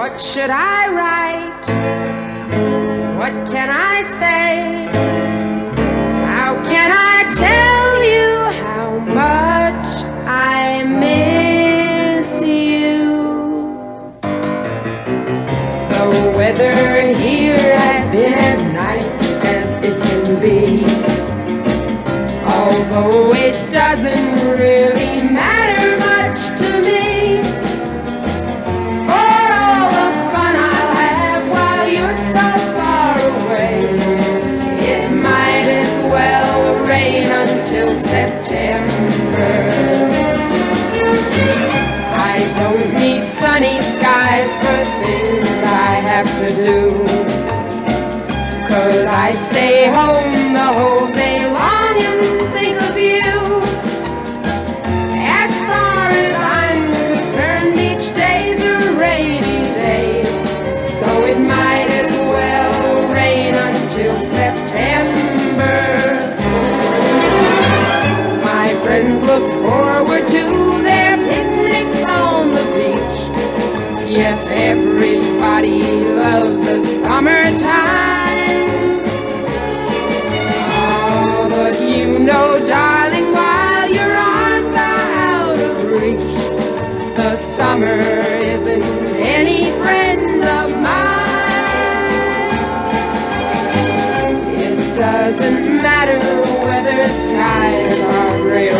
What should I write? What can I say? How can I tell you how much I miss you? The weather here has been as nice as it can be. Although it doesn't rain until September. I don't need sunny skies for things I have to do. Cause I stay home the whole day long and think of you. As far as I'm concerned, each day's a rainy day. So it might friends look forward to their picnics on the beach. Yes, everybody loves the summertime. Oh, but you know, darling, while your arms are out of reach, the summer isn't any friend of mine. It doesn't matter whether skies are gray